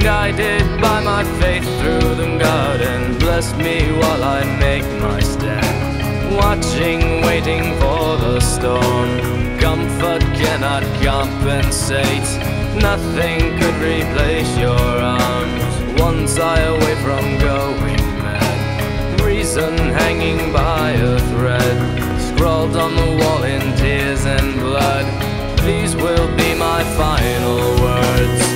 Guided by my faith through the garden, bless me while I make my stand. Watching, waiting for the storm. Comfort cannot compensate. Nothing could replace your arms. Once I away from going mad. Reason hanging by a thread. Scrawled on the wall in tears and blood. These will be my final words.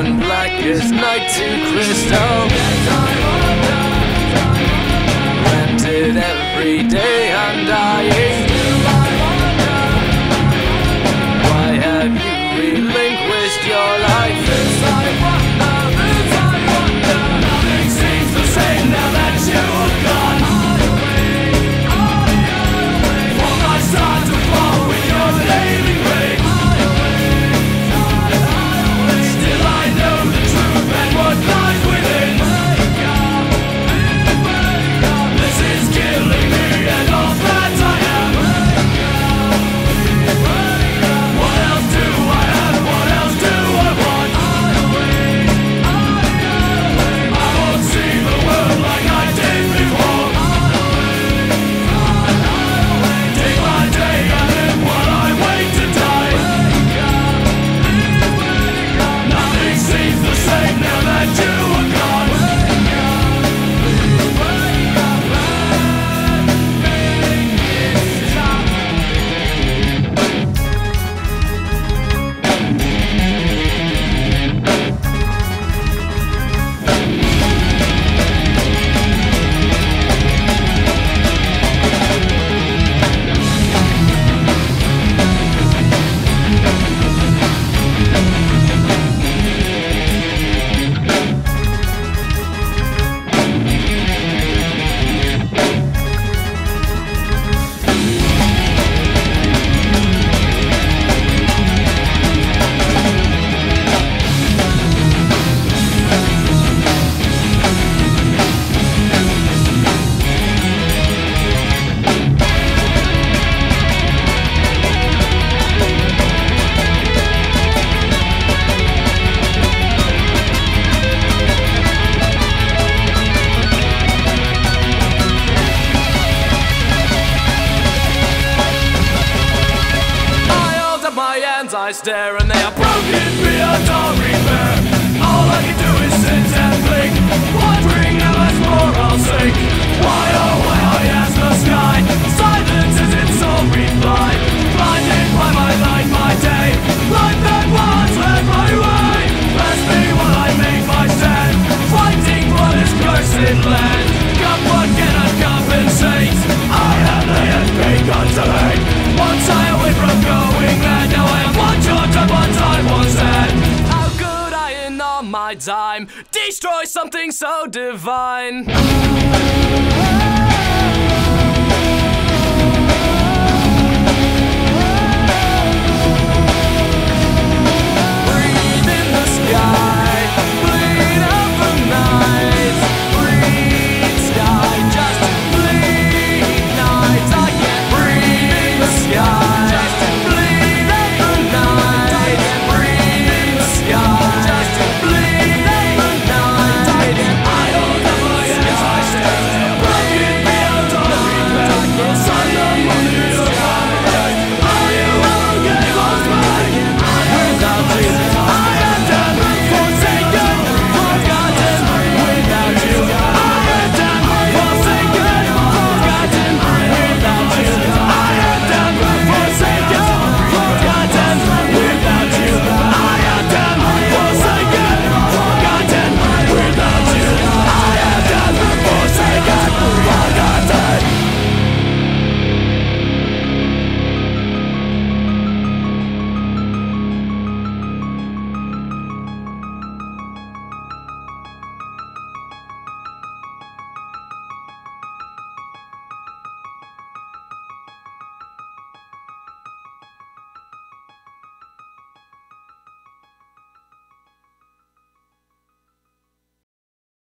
Turn black as night to crystal. Rented every day I'm dying. I stare, and they are broken. Beyond all repair. All I can do is sit and blink. Wondering how much more I'll sink. Why, oh, why I ask the sky? Silence is its sole reply. Blinded by my light, my day. Life that once led my way. Bless me while I make my stand. Fighting for this cursed land. Come what cannot compensate. I have laid begun to hate. Once I away from going mad, my time, destroy something so divine?